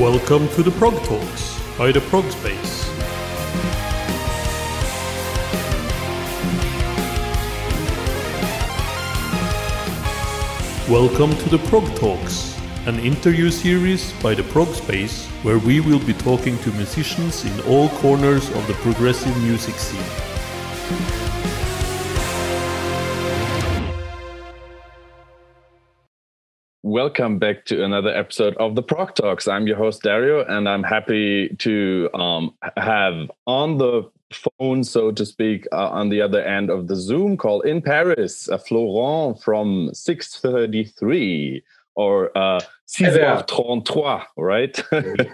Welcome to the Prog Talks by the Prog Space. Welcome to the Prog Talks, an interview series by the Prog Space where we will be talking to musicians in all corners of the progressive music scene. Welcome back to another episode of the Prog Talks. I'm your host Dario, and I'm happy to um, have on the phone, so to speak, uh, on the other end of the Zoom call in Paris, uh, Florent from 633 or uh, 6h33, right?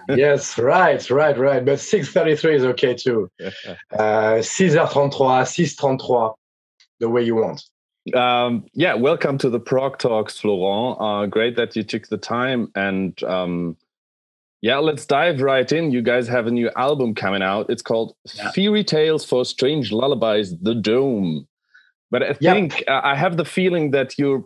yes, right, right, right. But 633 is okay too. Uh, 6h33, 633, the way you want. Um, yeah, welcome to the Prog Talks, Florent. Uh, great that you took the time. And um, yeah, let's dive right in. You guys have a new album coming out. It's called yeah. Feary Tales for Strange Lullabies, The Dome. But I think uh, I have the feeling that you're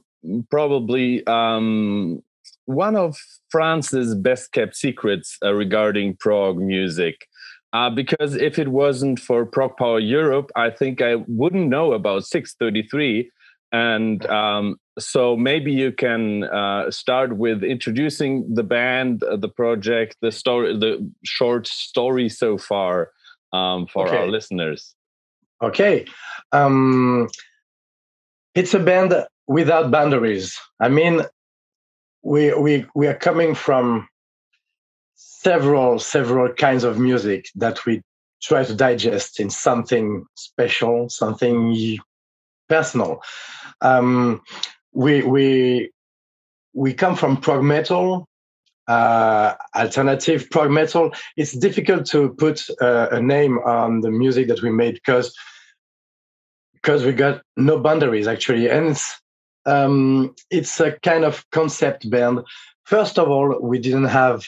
probably um, one of France's best kept secrets uh, regarding prog music. Uh, because if it wasn't for Prog Power Europe, I think I wouldn't know about 633 and um, so maybe you can uh, start with introducing the band, uh, the project, the story, the short story so far um, for okay. our listeners. Okay, um, it's a band without boundaries. I mean, we we we are coming from several several kinds of music that we try to digest in something special, something personal. Um, we we we come from prog metal, uh, alternative prog metal. It's difficult to put uh, a name on the music that we made because because we got no boundaries actually, and it's um, it's a kind of concept band. First of all, we didn't have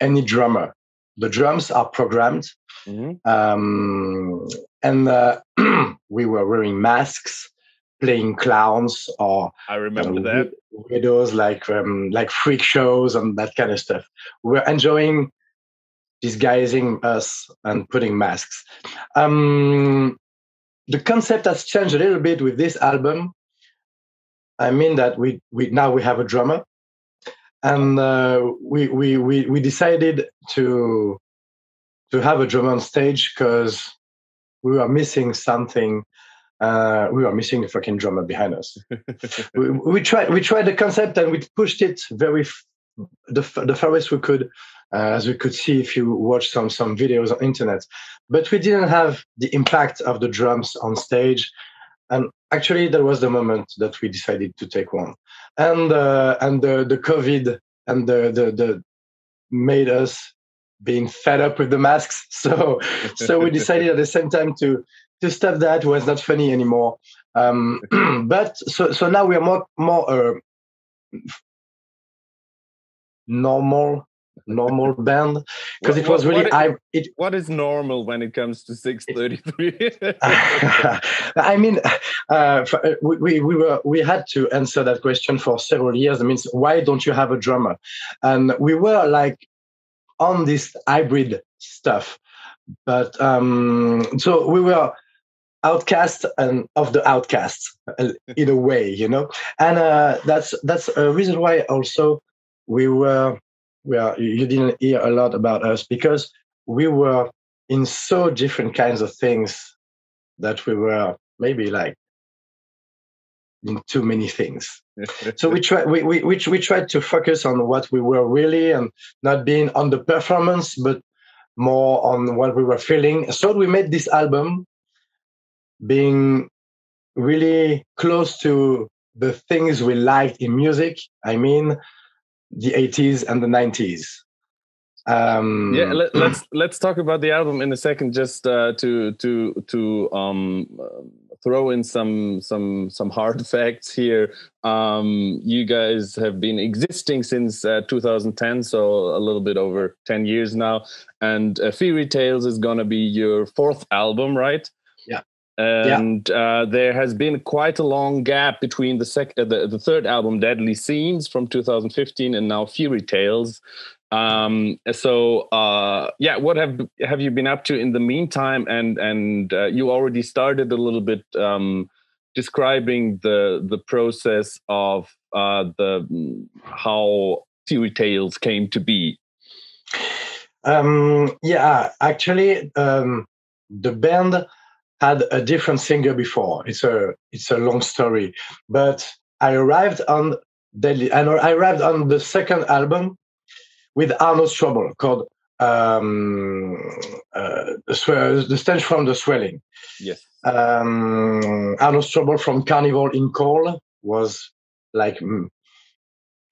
any drummer. The drums are programmed, mm-hmm. um, and uh, we were wearing masks playing clowns or I remember that weirdos like um, like freak shows and that kind of stuff. We're enjoying disguising us and putting masks. Um, the concept has changed a little bit with this album. I mean that we we now we have a drummer, and uh, we we we we decided to to have a drummer on stage because we were missing something uh, we were missing the fucking drummer behind us. we, we, tried we tried the concept and we pushed it very f- the the farthest we could, uh, as we could see if you watch some some videos on internet. But we didn't have the impact of the drums on stage, and actually that was the moment that we decided to take one. And uh, and the the COVID and the the the made us being fed up with the masks. So so we decided at the same time to to stop that. Was not funny anymore. Um, but so so now we are more more uh, normal normal band. Because it was really what, I it what is normal when it comes to 633 I mean uh, uh we, we were we had to answer that question for several years. It means why don't you have a drummer? And we were like on this hybrid stuff but um so we were outcast and of the outcasts uh, in a way you know and uh, that's that's a reason why also we were well. you didn't hear a lot about us because we were in so different kinds of things that we were maybe like in too many things so we try we, we, we, we tried to focus on what we were really and not being on the performance but more on what we were feeling so we made this album being really close to the things we liked in music. I mean, the 80s and the 90s. Um, yeah, let, us let's, let's talk about the album in a second. Just uh, to to to um, throw in some some some hard facts here. Um, you guys have been existing since uh, 2010, so a little bit over 10 years now. And uh, Feary Tales is gonna be your fourth album, right? Yeah. And yeah. uh, there has been quite a long gap between the, sec- uh, the the third album, Deadly Scenes, from 2015, and now Feary Tales. Um, so uh, yeah, what have have you been up to in the meantime? And and uh, you already started a little bit um, describing the the process of uh, the how Feary Tales came to be. Um, yeah, actually, um, the band had a different singer before. It's a it's a long story, but I arrived on Deadly, and I arrived on the second album with Arno Strobl called um, uh, the, the stench from the swelling. Yes. Um, Arno Strobl from Carnival in Coal was like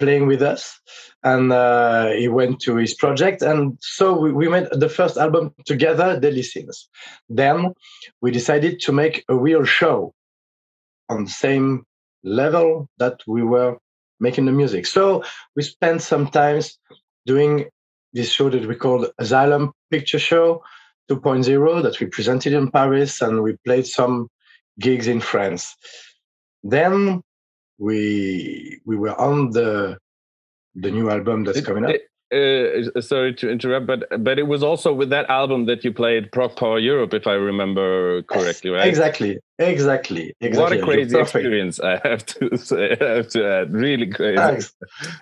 playing with us and uh, he went to his project and so we, we made the first album together Deadly Scenes then we decided to make a real show on the same level that we were making the music so we spent some times doing this show that we called asylum picture show 2.0 that we presented in paris and we played some gigs in france then we we were on the the new album that's coming up. Uh, sorry to interrupt, but but it was also with that album that you played Prog Power Europe, if I remember correctly, right? Exactly, exactly, exactly. What a crazy experience! I have to say, I have to add, really crazy. Thanks.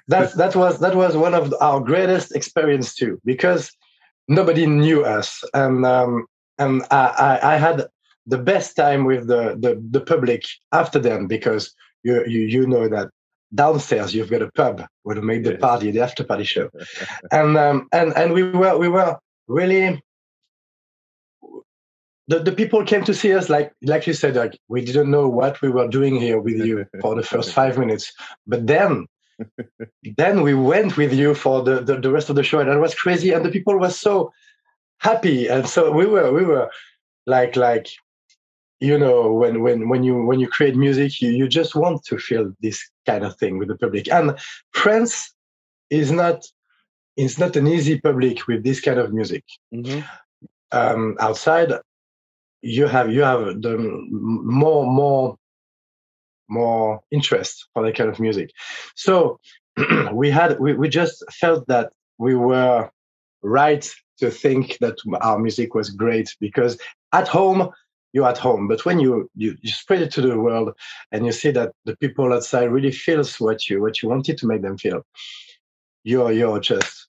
That that was that was one of our greatest experience too, because nobody knew us, and um, and I, I, I had the best time with the, the the public after them because you you you know that downstairs you've got a pub where we made the party the after party show. And um, and and we were we were really the, the people came to see us like like you said like we didn't know what we were doing here with you for the first five minutes. But then then we went with you for the, the, the rest of the show and it was crazy and the people were so happy and so we were we were like like you know when when when you when you create music you, you just want to feel this kind of thing with the public. And france is not it's not an easy public with this kind of music. Mm-hmm. um, outside you have you have the more more more interest for that kind of music. So we had we, we just felt that we were right to think that our music was great because at home you're at home. But when you, you you spread it to the world and you see that the people outside really feels what you what you wanted to make them feel, you're you're just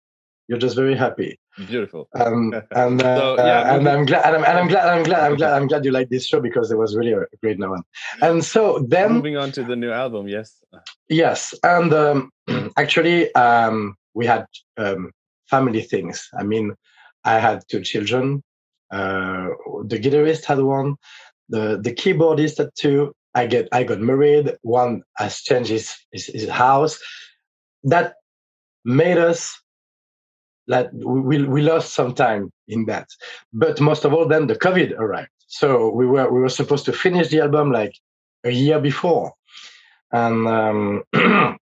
you're just very happy. Beautiful. Um, and uh, so, yeah, uh, and I'm glad and I'm, and I'm glad I'm glad I'm glad I'm glad you liked this show because it was really a great one. And so then moving on to the new album, yes. Yes, and um, actually um, we had um, family things. I mean, I had two children uh, the guitarist had one. The the keyboardist had two. I get I got married. One has changed his, his, his house. That made us like we we lost some time in that. But most of all, then the COVID arrived. So we were we were supposed to finish the album like a year before, and um,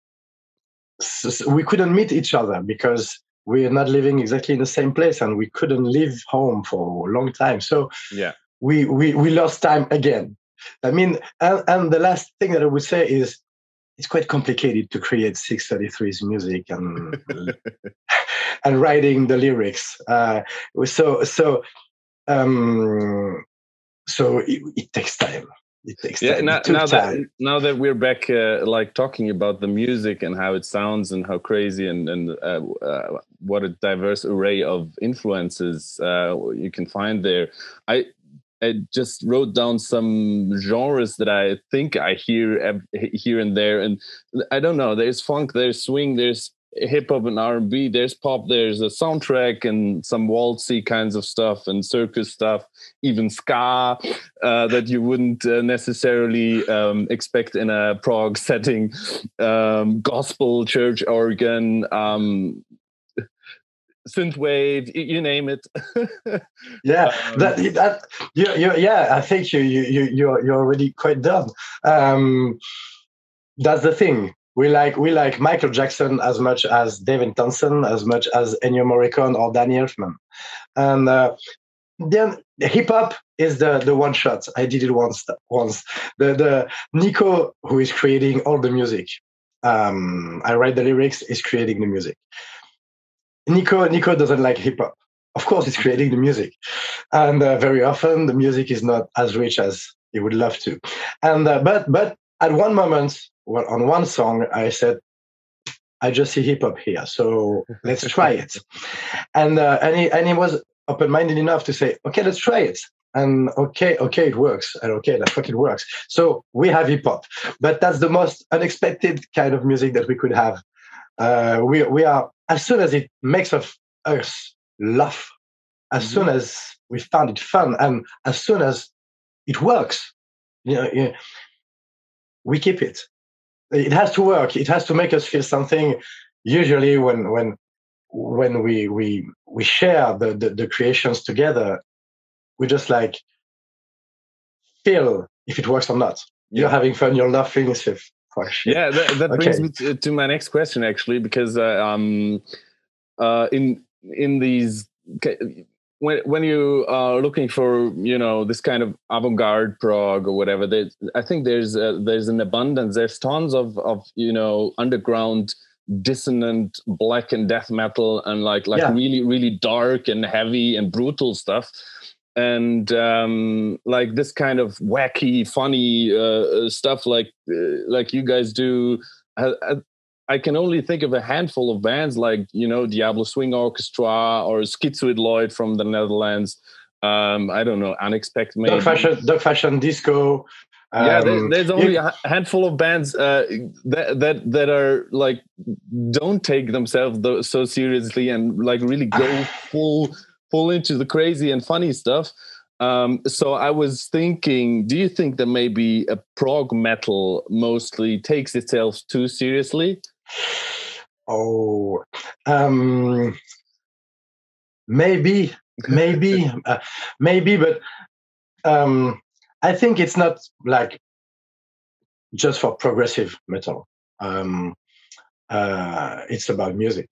we couldn't meet each other because we're not living exactly in the same place and we couldn't leave home for a long time. So yeah. we we, we lost time again. I mean and, and the last thing that i would say is it's quite complicated to create 633's music and and writing the lyrics. Uh, so so um so it, it takes time it takes yeah now, now that now that we're back uh, like talking about the music and how it sounds and how crazy and and uh, uh, what a diverse array of influences uh, you can find there i I just wrote down some genres that I think I hear here and there, and I don't know. There's funk, there's swing, there's hip hop and R and B. There's pop. There's a soundtrack and some waltzy kinds of stuff and circus stuff, even ska uh, that you wouldn't uh, necessarily um, expect in a prog setting. Um, gospel, church organ. Um, synthwave you name it yeah um, that that you, you yeah i think you you you you're, you're already quite done um that's the thing we like we like Michael Jackson as much as David Thompson, as much as Ennio Morricone or Danny Elfman, and uh, then hip hop is the the one shot. I did it once. Once the the Nico who is creating all the music. Um, I write the lyrics, is creating the music. Nico Nico doesn't like hip hop. Of course, he's creating the music, and uh, very often the music is not as rich as he would love to. And uh, but but at one moment, well, on one song, I said, I just see hip hop here, so let's try it. And uh, and he and he was open minded enough to say, okay, let's try it. And okay, okay, it works. And okay, that fucking works. So we have hip hop, but that's the most unexpected kind of music that we could have. Uh, we we are as soon as it makes us, us laugh, as mm-hmm. soon as we found it fun, and as soon as it works, you know, you know, we keep it. It has to work. It has to make us feel something. Usually, when when when we we we share the, the, the creations together, we just like feel if it works or not. You're having fun. You're laughing. If yeah, that, that okay. brings me to, to, my next question actually, because uh, um, uh, in in these when when you are looking for you know this kind of avant-garde prog or whatever, I think there's uh, there's an abundance. There's tons of of you know underground dissonant black and death metal and like like yeah. really really dark and heavy and brutal stuff and um like this kind of wacky funny uh, uh stuff like uh, like you guys do I, I, can only think of a handful of bands like you know Diablo Swing Orchestra or Schizoid Lloyd from the Netherlands um I don't know Unexpected Dog Fashion Dog Fashion Disco um, yeah, there, there's only a handful of bands uh, that that that are like don't take themselves so seriously and like really go full full into the crazy and funny stuff. Um, so I was thinking, do you think that maybe a prog metal mostly takes itself too seriously? Oh, um, maybe, maybe, uh, maybe, but um, I think it's not like just for progressive metal. Um, uh, it's about music.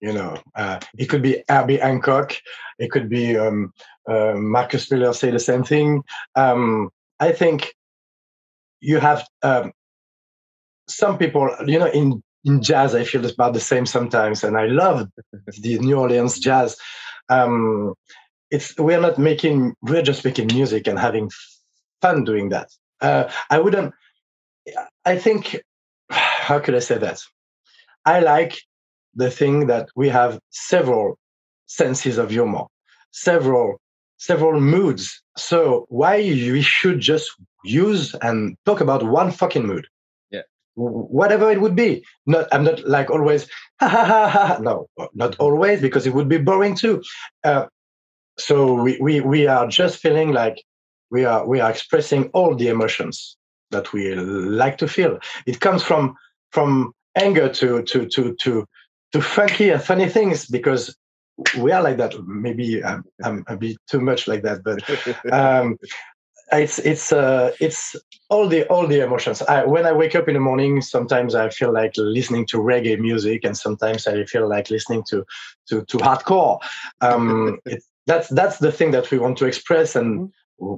You know, uh, it could be Herbie Hancock. It could be um, uh, Marcus Miller say the same thing. Um, I think you have um, some people. You know, in in jazz, I feel about the same sometimes, and I love the New Orleans jazz. Um, it's we're not making we're just making music and having fun doing that. Uh, I wouldn't. I think. How could I say that? I like the thing that we have several senses of humor, several several moods. So why we should just use and talk about one fucking mood? Whatever it would be. Not I'm not like always ha ha ha ha. No, not always because it would be boring too. Uh, so we, we we are just feeling like we are we are expressing all the emotions that we like to feel. It comes from from anger to to to to to funky and funny things because we are like that. Maybe I'm, I'm a bit too much like that, but um, it's it's uh, it's all the all the emotions. I, when I wake up in the morning, sometimes I feel like listening to reggae music, and sometimes I feel like listening to to to hardcore. Um, it, that's that's the thing that we want to express, and mm-hmm.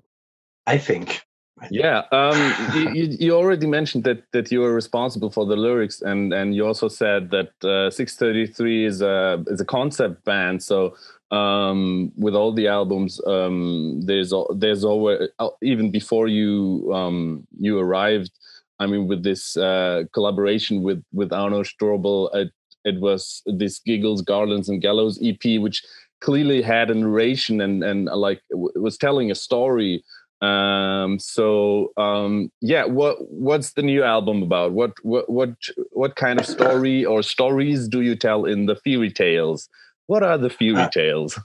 I think yeah, um, you, you, already mentioned that that you are responsible for the lyrics, and and you also said that uh, 633 is a is a concept band. So um, with all the albums, um, there's there's always uh, even before you um, you arrived. I mean, with this uh, collaboration with with Arno Strobl, it, it was this Giggles, Garlands, and Gallows EP, which clearly had a narration and and like was telling a story um so um yeah what what's the new album about what what what what kind of story or stories do you tell in the fairy tales what are the fairy uh, tales?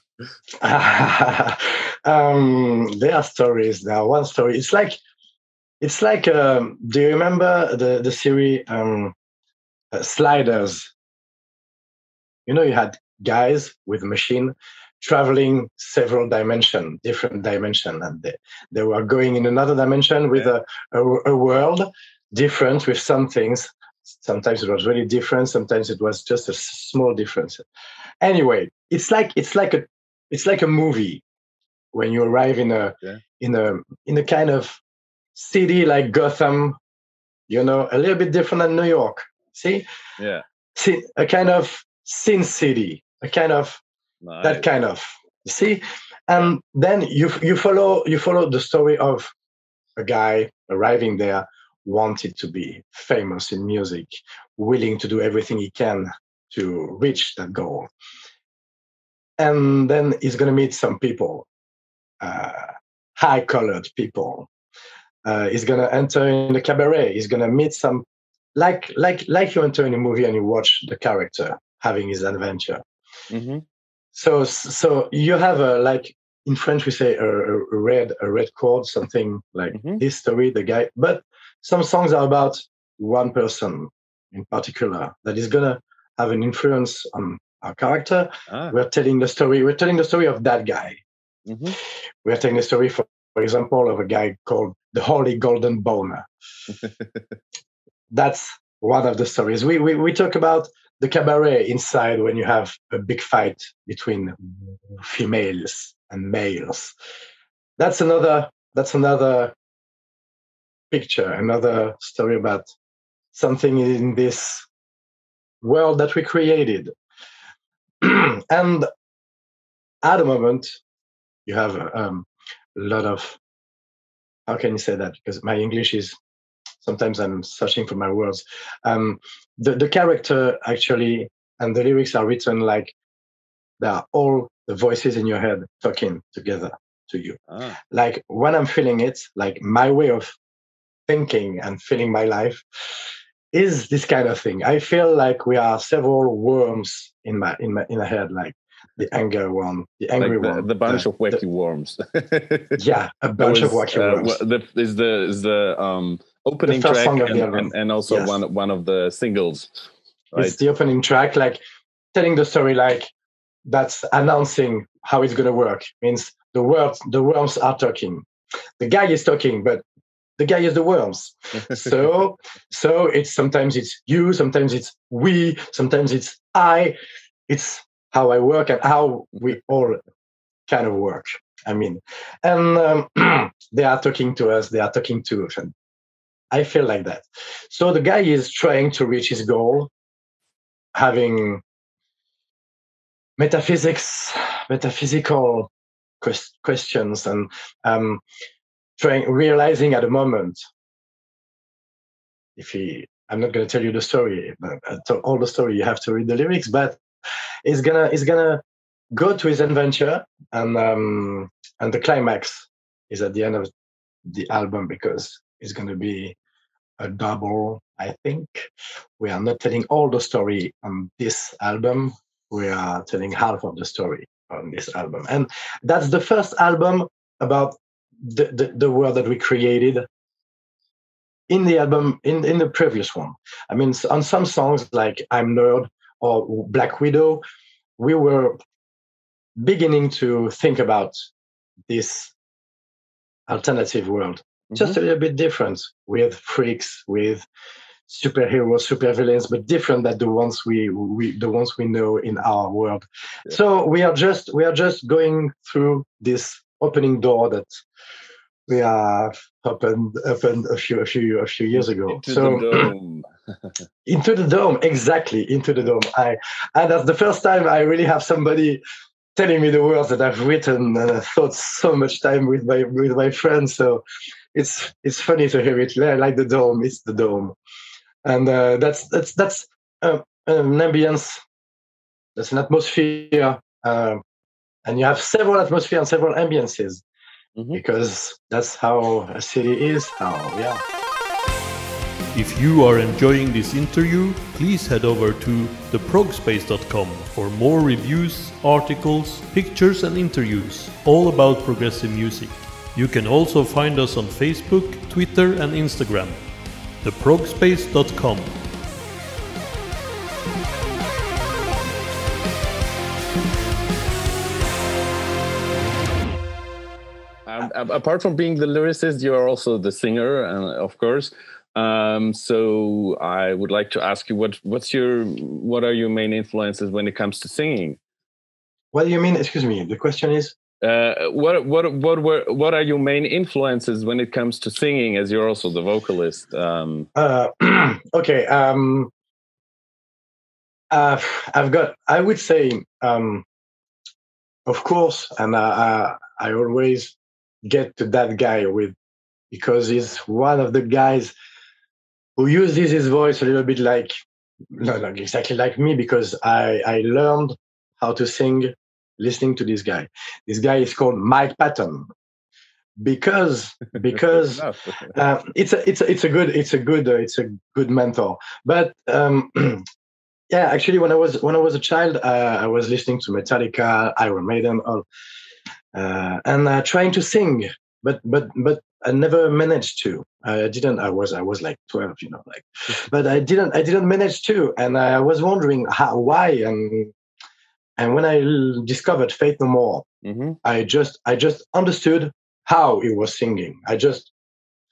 Um there are stories now. One story it's like it's like um do you remember the the series um uh, sliders? You know you had guys with machine traveling several dimension, different dimension, and they, they were going in another dimension with a, a, a world different with some things. Sometimes it was really different. Sometimes it was just a small difference. Anyway, it's like it's like a it's like a movie when you arrive in a yeah. in a in a kind of city like Gotham, you know, a little bit different than New York. See? Yeah. See, a kind of sin city a kind of nice. that kind of see and then you you follow you follow the story of a guy arriving there wanted to be famous in music willing to do everything he can to reach that goal and then he's going to meet some people uh, high colored people uh, he's going to enter in the cabaret he's going to meet some like like like you enter in a movie and you watch the character having his adventure mm-hmm. so so you have a like in french we say a, a red a red chord something like mm-hmm. this story the guy but some songs are about one person in particular that is gonna have an influence on our character ah. we're telling the story we're telling the story of that guy mm-hmm. we're telling the story for, for example of a guy called the holy golden boner that's one of the stories. We, we, we talk about the cabaret inside when you have a big fight between females and males. That's another that's another picture, another story about something in this world that we created. and at the moment, you have um, a lot of how can you say that? Because my English is sometimes I'm searching for my words. Um, the, the character actually and the lyrics are written like they are all the voices in your head talking together to you. Ah. Like when I'm feeling it, like my way of thinking and filling my life is this kind of thing. I feel like we are several worms in my in my in my head, like the anger one, the angry like the, one, the bunch the, of wacky the, worms. yeah, a bunch was, of wacky uh, worms. The, is the is the um opening track and, and, and, also yes. one one of the singles. Right? It's the opening track, like telling the story, like that's announcing how it's gonna work. Means the words, the worms are talking. The guy is talking, but the guy is the worms. so so it's sometimes it's you, sometimes it's we, sometimes it's I. It's how I work and how we all kind of work. I mean, and um, they are talking to us. They are talking to us, and I feel like that. So the guy is trying to reach his goal, having metaphysics, metaphysical quest- questions, and um, trying realizing at a moment. If he, I'm not going to tell you the story, but uh, all the story. You have to read the lyrics, but he's gonna he's gonna go to his adventure, and um, and the climax is at the end of the album because it's going to be a double, I think. We are not telling all the story on this album. We are telling half of the story on this album. And that's the first album about the, the, the world that we created in the album, in, in the previous one. I mean, on some songs like I'm Nerd or Black Widow, we were beginning to think about this alternative world just mm-hmm. a little bit different with freaks, with superheroes, supervillains, but different than the ones we, we the ones we know in our world. Yeah. So we are just we are just going through this opening door that we have opened opened a few a few a few years ago. Into so, the dome. into the dome, exactly into the dome. I and that's the first time I really have somebody telling me the words that I've written and I thought so much time with my with my friends. So it's it's funny to hear it I like the dome it's the dome and uh, that's that's that's uh, an ambience that's an atmosphere uh, and you have several atmosphere and several ambiances mm-hmm. because that's how a city is how yeah if you are enjoying this interview, please head over to theprogspace.com for more reviews, articles, pictures, and interviews all about progressive music. You can also find us on Facebook, Twitter and Instagram. theprogspace.com apart from being the lyricist, you are also the singer, uh, of course. Um, so I would like to ask you what what's your what are your main influences when it comes to singing? What do you mean? Excuse me. The question is uh, what what what were what are your main influences when it comes to singing? As you're also the vocalist. Um, uh, okay. Um, Uh, I've got. I would say, um, of course, and I, I, I always get to that guy with because he's one of the guys who uses his voice a little bit like no, not exactly like me because I I learned how to sing listening to this guy. This guy is called Mike Patton because because uh, it's a it's a it's a good it's a good uh, it's a good mentor. But um, yeah, actually, when I was when I was a child, uh, I was listening to Metallica, Iron Maiden, all, uh, and uh, trying to sing, but but but I never managed to. I didn't. I was I was like twelve, you know, like, but I didn't I didn't manage to, and I was wondering how why and and when I discovered Faith No More, mm-hmm. I just I just understood how he was singing. I just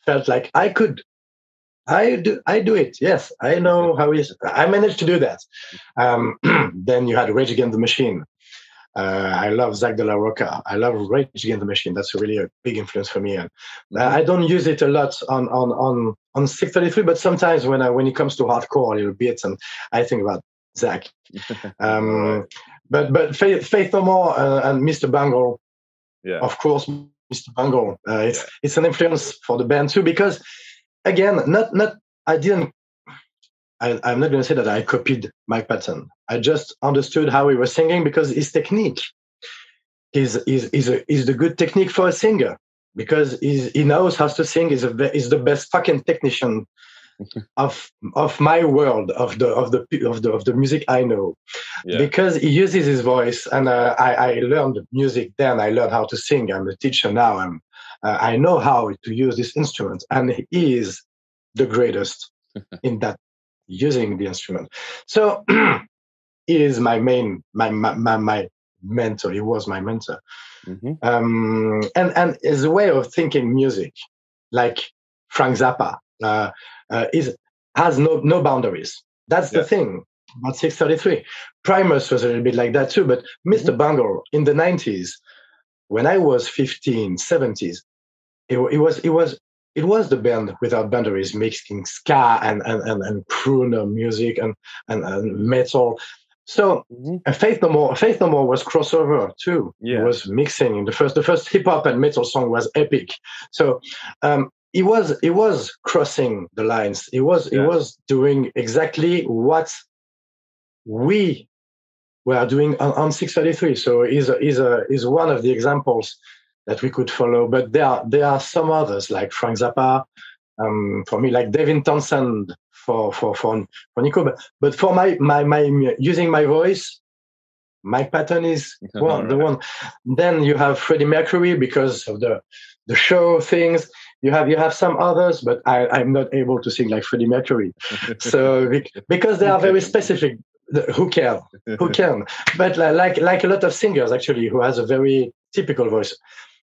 felt like I could. I do. I do it. Yes, I know how he. I managed to do that. Um, then you had Rage Against the Machine. Uh, I love Zack de la Rocha. I love Rage Against the Machine. That's really a big influence for me. And uh, I don't use it a lot on on on on 633, but sometimes when I, when it comes to hardcore a little bits, and I think about Zack. Um, but but Faith, Faith No More uh, and Mr. Bungle, yeah, of course, Mr. Bungle. Uh, it's yeah. it's an influence for the band too because again, not not I didn't. I, I'm not going to say that I copied Mike Patton. I just understood how he was singing because his technique is is is a, is the good technique for a singer because he knows how to sing. He's a is the best fucking technician of of my world of the of the of the of the music I know, yeah. because he uses his voice, and uh, I I learned music then. I learned how to sing. I'm a teacher now. I'm uh, I know how to use this instrument, and he is the greatest in that using the instrument. So he is my main my my my, my mentor. He was my mentor, mm-hmm. um, and and his way of thinking music, like Frank Zappa. Uh, uh, is has no no boundaries. That's yeah. the thing about 633. Primus was a little bit like that too, but mister mm-hmm. Bungle in the 90s, when I was 15, 70s, it, it was it was it was the band without boundaries mixing ska and and, and, and crooner music and, and, and metal. So mm-hmm. Faith No More, Faith No More was crossover too. Yeah. It was mixing. The first the first hip hop and metal song was epic. So um, he was it was crossing the lines. It was yeah. he was doing exactly what we were doing on, on 633. So a, he's a he's one of the examples that we could follow. But there are there are some others like Frank Zappa, um, for me like Devin Townsend for for for, for Nico. But, but for my my my using my voice, Mike Patton is one the one. Then you have Freddie Mercury because of the the show things you have you have some others, but I, I'm not able to sing like Freddie Mercury. so because they are very specific, who can who can? But like like a lot of singers actually who has a very typical voice.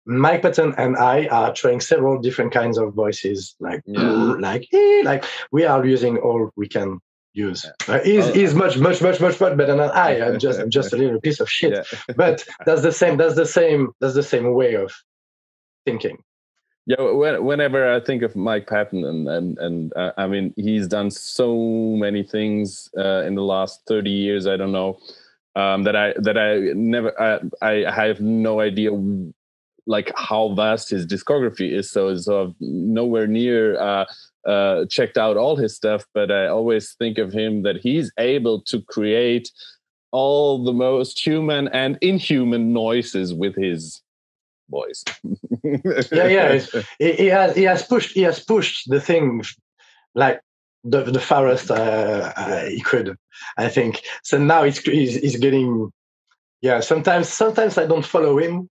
Mike Patton and I are trying several different kinds of voices, like yeah. like like we are using all we can use. Uh, he's, oh. he's much much much much much better than I. I'm just I'm just a little piece of shit. Yeah. but that's the same. That's the same. That's the same way of thinking. Yeah, whenever I think of Mike Patton, and and and uh, I mean, he's done so many things uh, in the last thirty years. I don't know um, that I that I never I, I have no idea like how vast his discography is. So I've nowhere near uh, uh, checked out all his stuff, but I always think of him that he's able to create all the most human and inhuman noises with his voice. yeah, yeah. He, he, has he has pushed he has pushed the thing like the the farthest uh, uh, he could. I think so. Now he's, he's he's getting yeah. Sometimes sometimes I don't follow him.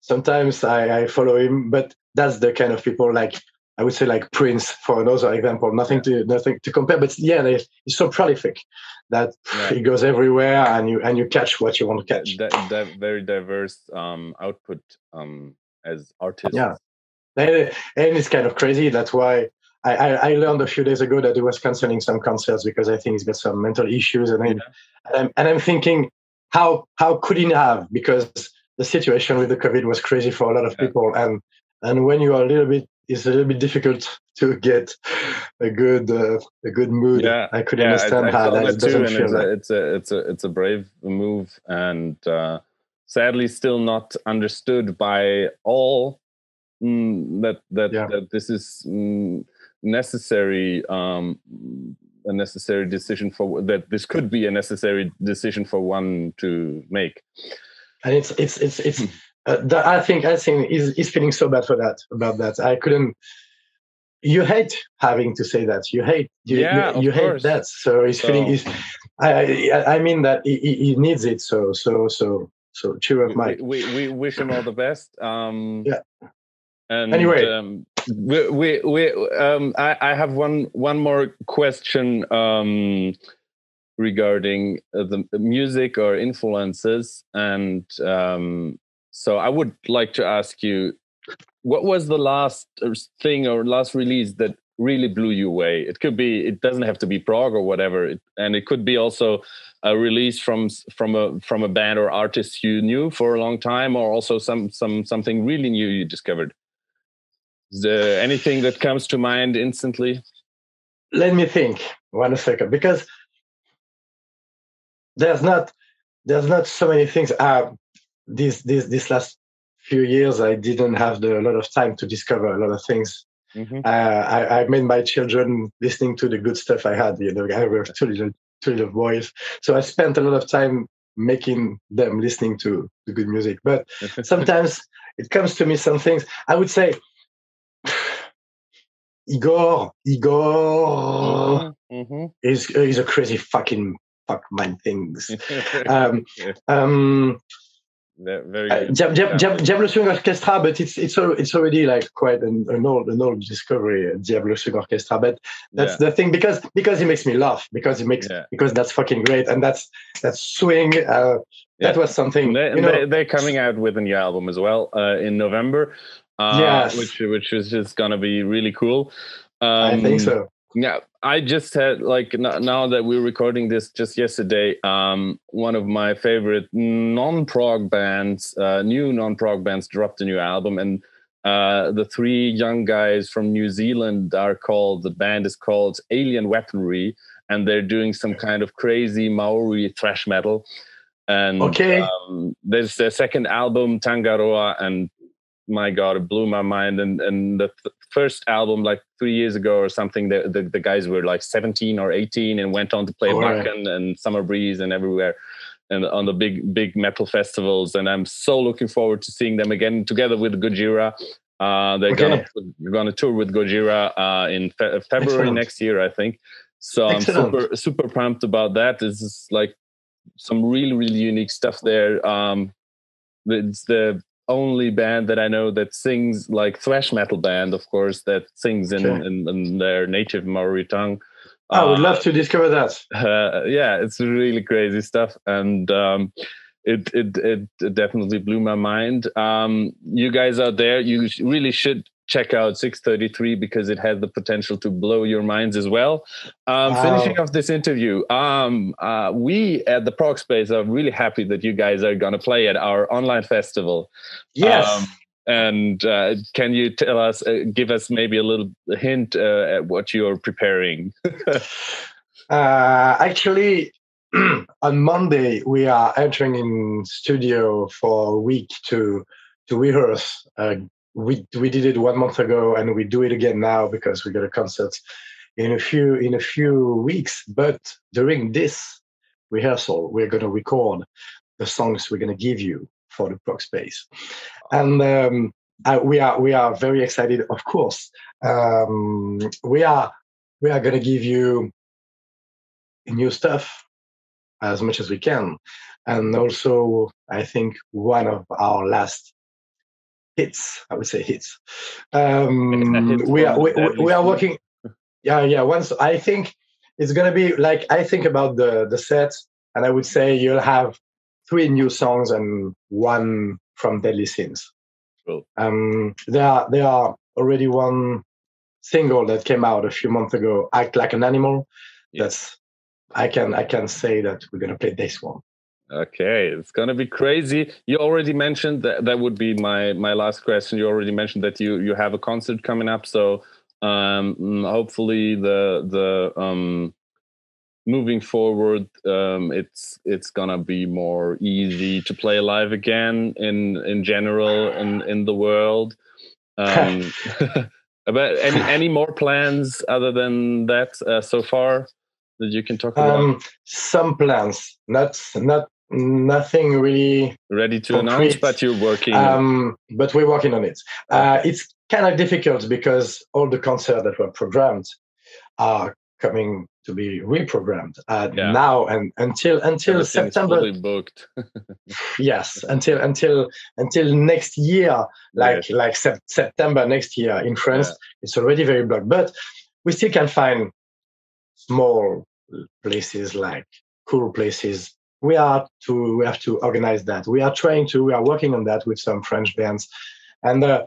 Sometimes I, I follow him, but that's the kind of people like I would say like Prince for another example. Nothing yeah. to nothing to compare, but yeah, he's so prolific that yeah. he goes everywhere, and you and you catch what you want to catch. That, that very diverse um, output um, as artists. Yeah, and, and it's kind of crazy. That's why I, I, I, learned a few days ago that he was canceling some concerts because I think he's got some mental issues, and, yeah. and, I'm, and I'm thinking, how how could he have? Because the situation with the COVID was crazy for a lot of people, and and when you are a little bit it's a little bit difficult to get a good uh, a good mood. Yeah, I could yeah, understand I, I how that, that doesn't too, feel it's, like. a, it's a it's a it's a brave move, and uh, sadly, still not understood by all. Mm, that that Yeah. that this is mm, necessary. Um, a necessary decision for that. This could be a necessary decision for one to make. And it's it's it's it's Hmm. uh, that I think I think he's, he's feeling so bad for that about that. I couldn't. You hate having to say that. You hate you Yeah, you, you hate course. that. So he's feeling. So- He's, I I I mean that he, he he needs it. So so so so cheer up, we, Mike. we, we wish him all the best. Um, Yeah. And Anyway. um, we, we, we um, I, I have one one more question um, regarding uh, the, music or influences, and um, so I would like to ask you, what was the last uh, thing or last release that really blew you away? It could be, it doesn't have to be prog or whatever, it, and it could be also a release from from a from a band or artist you knew for a long time, or also some some something really new you discovered. Is there anything that comes to mind instantly? let me think one second because there's not there's not so many things. Uh this this this last few years i didn't have the, a lot of time to discover a lot of things. Mhm. uh, I, I made my children listening to the good stuff i had you know i have two little two little boys. So i spent a lot of time making them listening to the good music. But sometimes it comes to me some things. I would say Igorrr Igorrr Mhm. is is a crazy fucking fuck man things. Um, um, Very uh. Diab- Diab- Diab- Diablo Swing Orchestra, but it's it's al- it's already like quite an, an old an old discovery, uh, Diablo Swing Orchestra. But that's Yeah. the thing because because it makes me laugh because it makes Yeah. because that's fucking great and that's that's swing. Uh, that was something They, you know. they, they're coming out with a new album as well uh, in November. Uh, Yes. which which is just gonna be really cool. I think Um, so. Yeah, I just had like now that we're recording this just yesterday. Um, one of my favorite non-prog bands, uh, new non-prog bands, dropped a new album, and uh, the three young guys from New Zealand are called. The band is called Alien Weaponry, and they're doing some kind of crazy Maori thrash metal. And Okay. um, there's their second album, Tangaroa, and my god, it blew my mind. And and the th- first album, like three years ago or something, the, the the guys were like 17 or 18 and went on to play right. Wacken and Summer Breeze and everywhere. And on the big big metal festivals, and I'm so looking forward to seeing them again together with Gojira. Uh, they're Okay. gonna they're gonna tour with Gojira uh, in fe- February Excellent. next year, I think. So Excellent. I'm super super pumped about that. This is like some really really unique stuff there. Um, it's the only band that I know that sings like thrash metal band, of course, that sings in, Okay. in, in their native Maori tongue. I would Uh, love to discover that. uh, yeah, it's really crazy stuff, and um, it, it it definitely blew my mind. Um, you guys out there, you sh- really should check out 633 because it has the potential to blow your minds as well. Um, Wow. Finishing off this interview, um, uh, we at the Prog Space are really happy that you guys are going to play at our online festival. Yes. Um, and uh, can you tell us, uh, give us maybe a little hint uh, at what you're preparing? Uh, actually, on Monday we are entering in studio for a week to to rehearse. Uh, we we did it one month ago, and we do it again now because we got a concert in a few in a few weeks. But during this rehearsal, we're going to record the songs we're going to give you for the Prog Space, and um, we are we are very excited. Of course, um, we are we are going to give you new stuff as much as we can. And also, I think one of our last hits, I would say hits. Um, we are we, we, we are working. Yeah, yeah. Once I think it's gonna be like I think about the the set, and I would say you'll have three new songs and one from Deadly Scenes. Cool. Um, there are there are already one single that came out a few months ago, "Act Like an Animal." Yes. That's I can I can say that we're gonna play this one. Okay, it's gonna be crazy. You already mentioned that that would be my my last question. You already mentioned that you you have a concert coming up, so um, mm, hopefully the the um, moving forward, um, it's it's gonna be more easy to play live again in in general in in the world. Um, but any any more plans other than that uh, so far that you can talk about? Um, some plans, not not nothing really ready to concrete. announce, but you're working. Um, but we're working on it. Uh, it's kind of difficult because all the concerts that were programmed are coming to be reprogrammed uh, yeah. now and until until September. booked. yes, until until until next year, like yes. like sep- September next year in France, yeah. it's already very blocked. But we still can find small places like cool places we are to we have to organize that. We are trying to we are working on that with some French bands, and uh,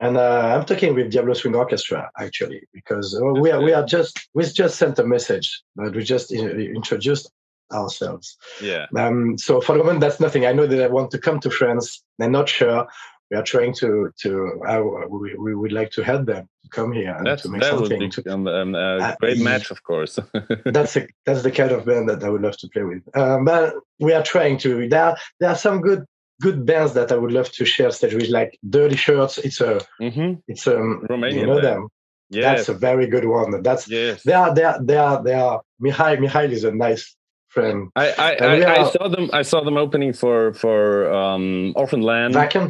and uh, I'm talking with Diablo Swing Orchestra actually because uh, we are we are just we just sent a message, but we just introduced ourselves. Yeah. Um. So for the moment, that's nothing. I know that I want to come to France. They're not sure we are trying to to uh, we, we would like to help them come here and that's, to make that something. Would be um, um, a uh, great uh, match, of course. that's a, that's the kind of band that I would love to play with. Um, but we are trying to. There are, there are some good good bands that I would love to share stage with, like Dirty Shirts. It's a mm-hmm. it's um Romanian you know band. them. Yeah, That's a very good one. That's yes. they are they are they are they are Mihail Mihail is a nice friend. I I, I, are, I, saw them I saw them opening for for um Orphan Land. Vacuum.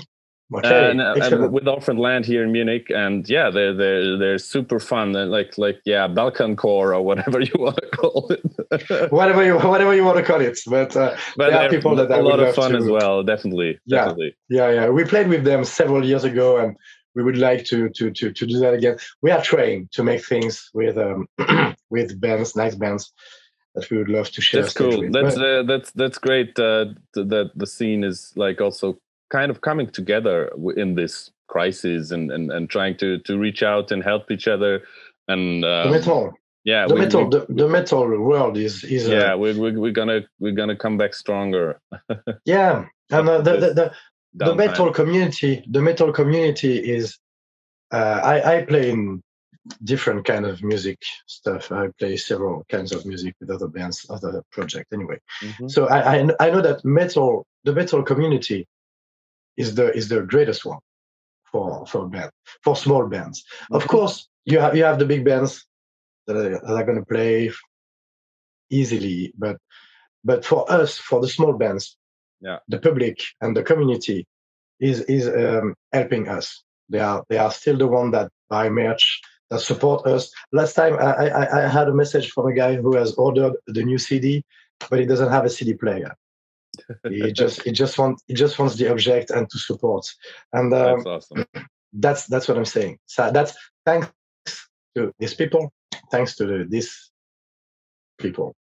Okay, and, uh, with Orphan Land here in Munich, and yeah, they're they're they're super fun. They're like like yeah, Balkan core or whatever you want to call it. whatever you whatever you want to call it, but uh, but there are people that a lot of fun to, as well. Definitely, yeah, definitely. yeah, yeah. We played with them several years ago, and we would like to to to to do that again. We are trying to make things with um with bands, nice bands that we would love to share. That's cool. With. That's uh, that's that's great. Uh, that the scene is like also kind of coming together in this crisis and, and, and trying to, to reach out and help each other. And um, the metal, yeah, the we, metal, we, the, the metal world is is uh, yeah, we're, we're, we're gonna we're gonna come back stronger. yeah, and uh, the, the, the, the metal community, the metal community is. Uh, I I play in different kind of music stuff. I play several kinds of music with other bands, other projects. Anyway, mm-hmm. so I, I I know that metal, the metal community is the is the greatest one for for band for small bands. Mm-hmm. Of course, you have you have the big bands that are, that are going to play easily, but but for us, for the small bands, yeah, the public and the community is is um, helping us. They are they are still the one that buy merch that support us. Last time I, I, I had a message from a guy who has ordered the new CD, but he doesn't have a CD player he just he just wants he just wants the object and to support. And um, that's awesome. that's that's what i'm saying. So that's thanks to these people thanks to the, these people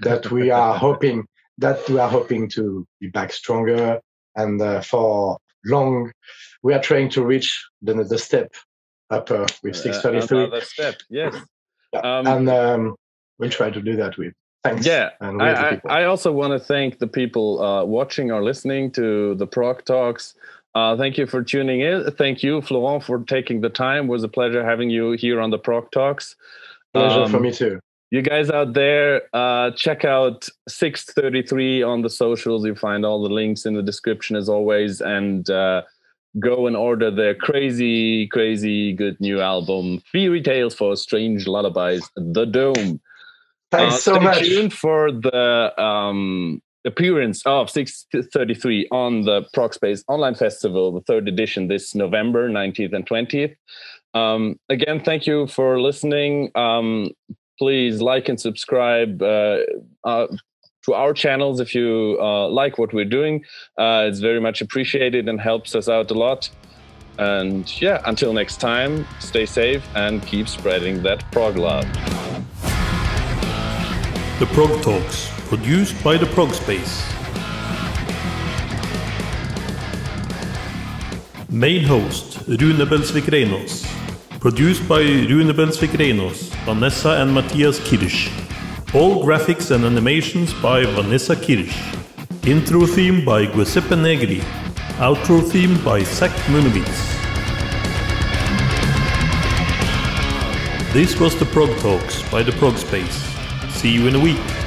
that we are hoping that we are hoping to be back stronger and uh, for long we are trying to reach the, the step upper with 633 uh, step yes. Yeah. um, and um, we'll try to do that with Thanks. Yeah, I, I, also want to thank the people uh, watching or listening to the Prog Talks. Uh, thank you for tuning in. Thank you, Florent, for taking the time. It was a pleasure having you here on the Prog Talks. Pleasure um, for me too. You guys out there, uh, check out 633 on the socials. You find all the links in the description as always. And uh, go and order their crazy, crazy good new album, Feary Tales for Strange Lullabies, The Dome. Thanks uh, so stay much. tuned for the um, appearance of 633 on the Progspace Online Festival, the third edition this November 19th and 20th. Um, again, thank you for listening. Um, please like and subscribe uh, uh, to our channels if you uh, like what we're doing. Uh, it's very much appreciated and helps us out a lot. And yeah, until next time, stay safe and keep spreading that prog love. The Prog Talks, produced by the Prog Space. Main host Rune Belsvik Reinås. Produced by Rune Belsvik Reinås, Vanessa and Matthias Kirsch. All graphics and animations by Vanessa Kirsch. Intro theme by Giuseppe Negri. Outro theme by Zach Munovitz. This was the Prog Talks by the Prog Space. See you in a week.